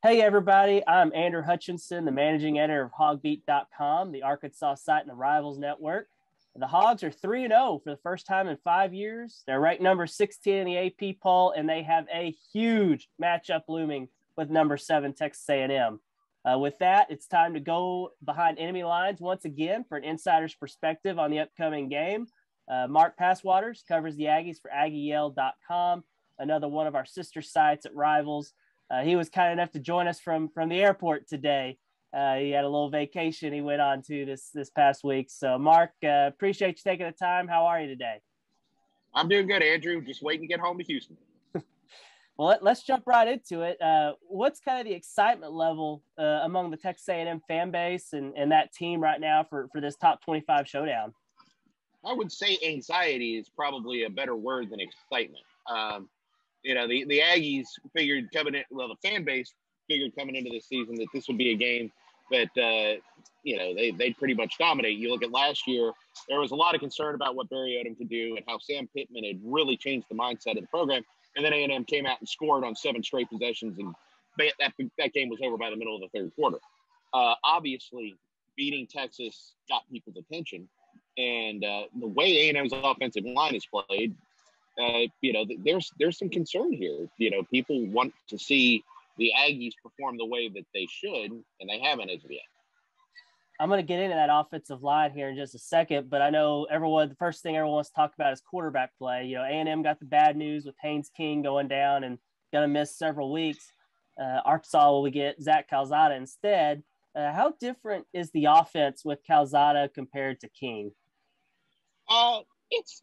Hey, everybody. I'm Andrew Hutchinson, the managing editor of hawgbeat.com, the Arkansas site and the Rivals Network. The Hogs are 3 0 for the first time in five years. They're ranked number 16 in the AP poll, and they have a huge matchup looming with number seven Texas A&M. Uh, with that, it's time to go behind enemy lines once again for an insider's perspective on the upcoming game. Uh, Mark Passwaters covers the Aggies for AggieYell.com, another one of our sister sites at Rivals. Uh, he was kind enough to join us from from the airport today. Uh, he had a little vacation he went on to this this past week. So, Mark, uh, appreciate you taking the time. How are you today? I'm doing good, Andrew. Just waiting to get home to Houston. well, let, us jump right into it. Uh, what's kind of the excitement level uh, among the Texas A&M fan base and, and that team right now for for this top 25 showdown? I would say anxiety is probably a better word than excitement. Um, you know, the, the Aggies figured coming in, well, the fan base figured coming into this season that this would be a game that, uh, you know, they, they'd pretty much dominate. You look at last year, there was a lot of concern about what Barry Odom could do and how Sam Pittman had really changed the mindset of the program. And then A&M came out and scored on seven straight possessions, and that, that game was over by the middle of the third quarter. Uh, obviously, beating Texas got people's attention. And uh, the way A&M's offensive line is played, uh, you know, there's there's some concern here. You know, people want to see the Aggies perform the way that they should, and they haven't as of yet. I'm going to get into that offensive line here in just a second, but I know everyone. The first thing everyone wants to talk about is quarterback play. You know, A&M got the bad news with Haynes King going down and going to miss several weeks. Uh, Arkansas will get Zach Calzada instead. Uh, how different is the offense with Calzada compared to King? Uh, it's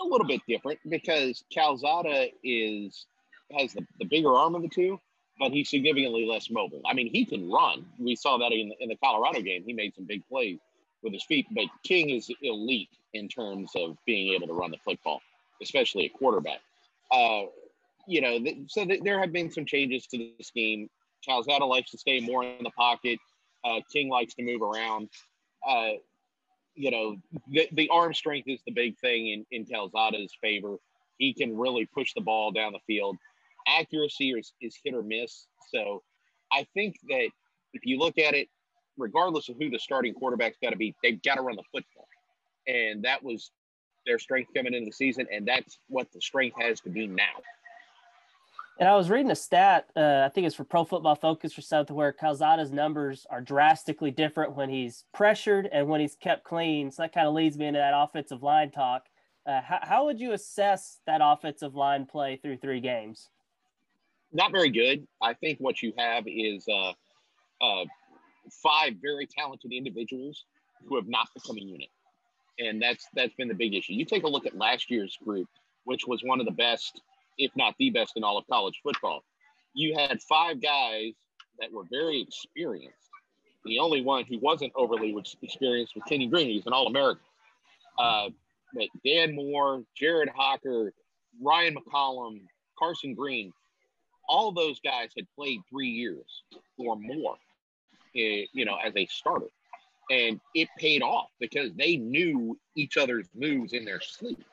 a little bit different because Calzada is has the, the bigger arm of the two, but he's significantly less mobile. I mean, he can run. We saw that in the, in the Colorado game. He made some big plays with his feet, but King is elite in terms of being able to run the football, especially a quarterback. Uh, you know, th- so th- there have been some changes to the scheme. Calzada likes to stay more in the pocket. Uh, King likes to move around. Uh, you know, the, the arm strength is the big thing in, in Calzada's favor. He can really push the ball down the field. Accuracy is, is hit or miss. So I think that if you look at it, regardless of who the starting quarterback's got to be, they've got to run the football. And that was their strength coming into the season. And that's what the strength has to be now. And I was reading a stat, uh, I think it's for Pro Football Focus or something, where Calzada's numbers are drastically different when he's pressured and when he's kept clean. So that kind of leads me into that offensive line talk. Uh, how, how would you assess that offensive line play through three games? Not very good. I think what you have is uh, uh, five very talented individuals who have not become a unit, and that's that's been the big issue. You take a look at last year's group, which was one of the best if not the best in all of college football. You had five guys that were very experienced. The only one who wasn't overly experienced was Kenyon Green. He's an All American. Uh, but Dan Moore, Jared Hocker, Ryan McCollum, Carson Green, all those guys had played three years or more, eh, you know, as a starter. And it paid off because they knew each other's moves in their sleep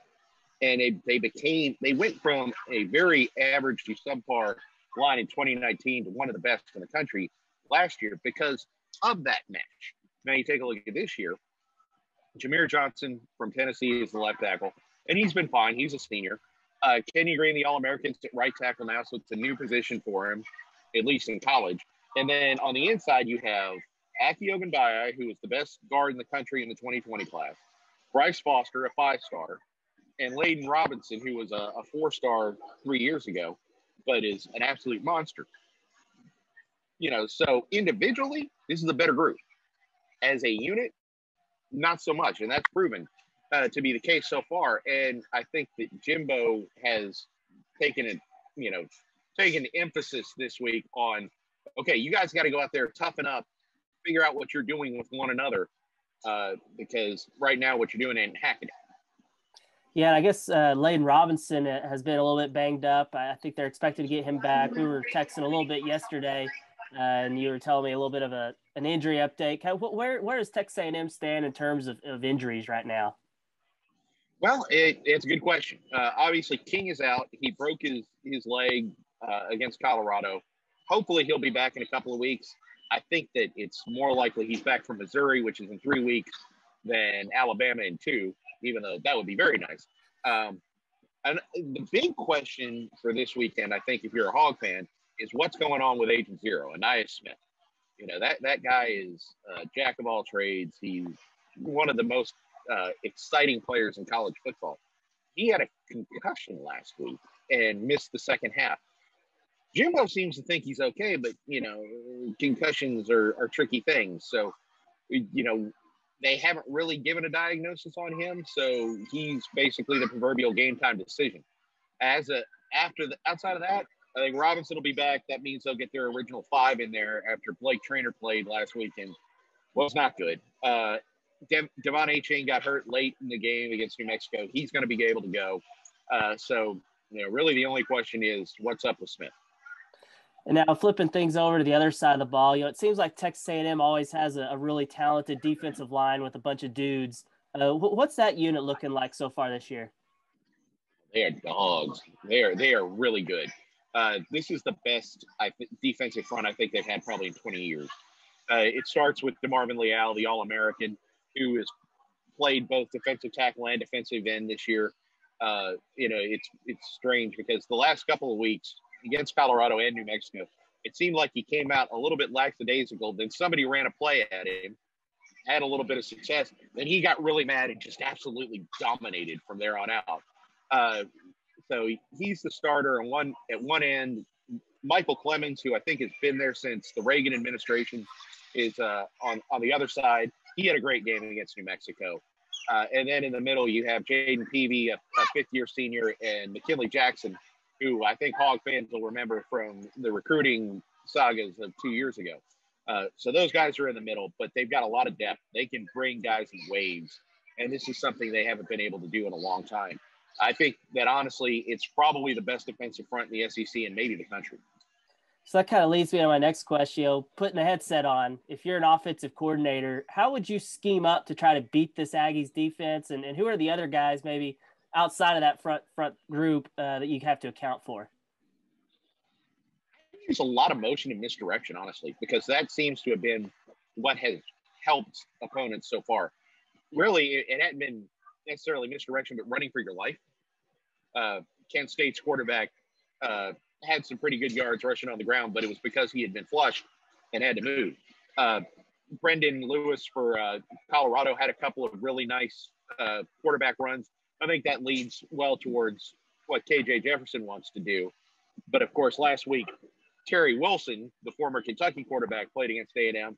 and they, they became they went from a very average to subpar line in 2019 to one of the best in the country last year because of that match. Now you take a look at this year. Jahmir Johnson from Tennessee is the left tackle, and he's been fine. He's a senior. Uh, Kenyon Green, the All American right tackle now, so it's a new position for him, at least in college. And then on the inside, you have Aki Ogunbiyi, who is the best guard in the country in the 2020 class, Bryce Foster, a five star, and Layden Robinson, who was a, a four star three years ago, but is an absolute monster. You know, so individually, this is a better group. As a unit, not so much, and that's proven uh, to be the case so far. And I think that Jimbo has taken it, you know, taken emphasis this week on, okay, you guys got to go out there, toughen up, figure out what you're doing with one another, uh, because right now what you're doing ain't hacking it. Yeah, I guess uh, Layden Robinson uh, has been a little bit banged up. I think they're expected to get him back. We were texting a little bit yesterday, uh, and you were telling me a little bit of a an injury update. Where where does Texas A&M stand in terms of, of injuries right now? Well, it, it's a good question. Uh, obviously, King is out. He broke his his leg uh, against Colorado. hopefully he'll be back in a couple of weeks. I think that it's more likely he's back from Missouri, which is in three weeks, than Alabama in two, even though that would be very nice. Um, and the big question for this weekend, I think, if you're a Hog fan, is what's going on with Agent Zero, Ainias Smith. You know that that guy is a jack of all trades. He's one of the most uh, exciting players in college football. He had a concussion last week and missed the second half. Jimbo seems to think he's okay, but you know, concussions are, are tricky things. So, you know, they haven't really given a diagnosis on him, so he's basically the proverbial game time decision. As a after the outside of that, I think Robinson will be back. That means they'll get their original five in there after Blake Trainer played last weekend. Was not good. Uh, De- De'Von Achane got hurt late in the game against New Mexico. He's going to be able to go. Uh, so, you know, really the only question is what's up with Smith. And now flipping things over to the other side of the ball, you know, it seems like Texas A&M always has a, a really talented defensive line with a bunch of dudes. Uh, what's that unit looking like so far this year? They are dogs. They are they are really good. Uh, this is the best I th- defensive front I think they've had probably in 20 years. Uh, it starts with DeMarvin Leal, the All-American, who has played both defensive tackle and defensive end this year. Uh, you know, it's it's strange because the last couple of weeks against Colorado and New Mexico, it seemed like he came out a little bit lackadaisical. Then somebody ran a play at him, had a little bit of success. Then he got really mad and just absolutely dominated from there on out. Uh, so he's the starter on one at one end. Michael Clemons, who I think has been there since the Reagan administration, is uh, on on the other side. He had a great game against New Mexico. Uh, and then in the middle, you have Jayden Peevy, a, a fifth year senior, and McKinley Jackson, who I think Hog fans will remember from the recruiting sagas of two years ago. Uh, so those guys are in the middle, but they've got a lot of depth. They can bring guys in waves, and this is something they haven't been able to do in a long time. I think that honestly, it's probably the best defensive front in the SEC and maybe the country. So that kind of leads me to my next question. You know, putting the headset on, if you're an offensive coordinator, how would you scheme up to try to beat this Aggies defense? And, and who are the other guys maybe outside of that front front group uh, that you have to account for? There's a lot of motion and misdirection, honestly, because that seems to have been what has helped opponents so far. Really, it, hadn't been necessarily misdirection, but running for your life. Uh, Kent State's quarterback uh, had some pretty good yards rushing on the ground, but it was because he had been flushed and had to move. Uh, Brendon Lewis for uh, Colorado had a couple of really nice uh, quarterback runs. I think that leads well towards what KJ Jefferson wants to do. But of course, last week, Terry Wilson, the former Kentucky quarterback, played against A&M.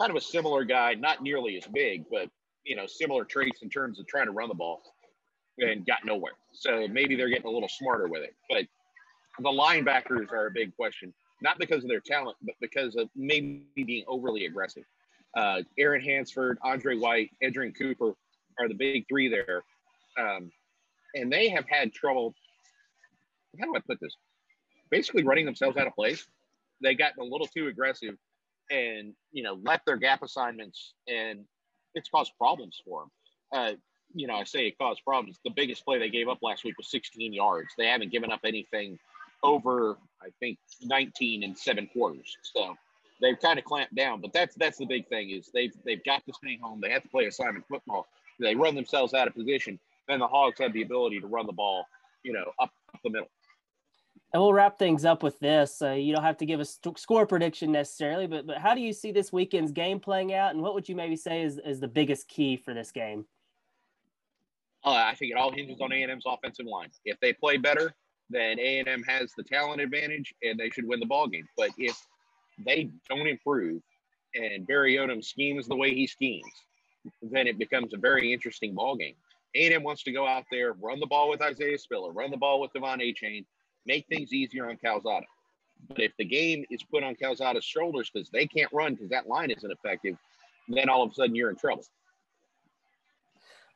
Kind of a similar guy, not nearly as big, but you know, similar traits in terms of trying to run the ball, and got nowhere. So maybe they're getting a little smarter with it. But the linebackers are a big question, not because of their talent, but because of maybe being overly aggressive. Uh, Aaron Hansford, Andre White, Edgerrin Cooper are the big three there. Um, and they have had trouble. How do I put this? Basically, running themselves out of place. They got a little too aggressive, and you know, left their gap assignments, and it's caused problems for them. Uh, you know, I say it caused problems. The biggest play they gave up last week was 16 yards. They haven't given up anything over, I think, 19 and seven quarters. So they've kind of clamped down. But that's that's the big thing is they've they've got to stay home. They have to play assignment football. They run themselves out of position. Then the Hogs have the ability to run the ball, you know, up, up the middle. And we'll wrap things up with this. Uh, you don't have to give a st- score prediction necessarily, but but how do you see this weekend's game playing out, and what would you maybe say is, is the biggest key for this game? Uh, I think it all hinges on A&M's offensive line. If they play better, then A&M has the talent advantage, and they should win the ball game. But if they don't improve, and Barry Odom schemes the way he schemes, then it becomes a very interesting ball game. A&M wants to go out there, run the ball with Isaiah Spiller, run the ball with De'Von Achane, make things easier on Calzada. But if the game is put on Calzada's shoulders because they can't run because that line isn't effective, then all of a sudden you're in trouble.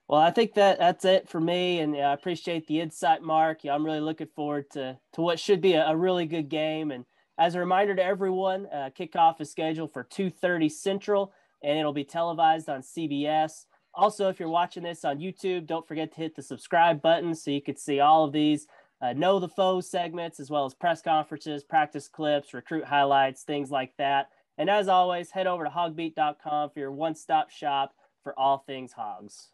Well, I think that that's it for me, and I appreciate the insight, Mark. Yeah, I'm really looking forward to to what should be a, a really good game. And as a reminder to everyone, uh, kickoff is scheduled for 2:30 Central, and it'll be televised on CBS. Also, if you're watching this on YouTube, don't forget to hit the subscribe button so you can see all of these uh, know the foes segments, as well as press conferences, practice clips, recruit highlights, things like that. And as always, head over to hawgbeat.com for your one stop shop for all things hogs.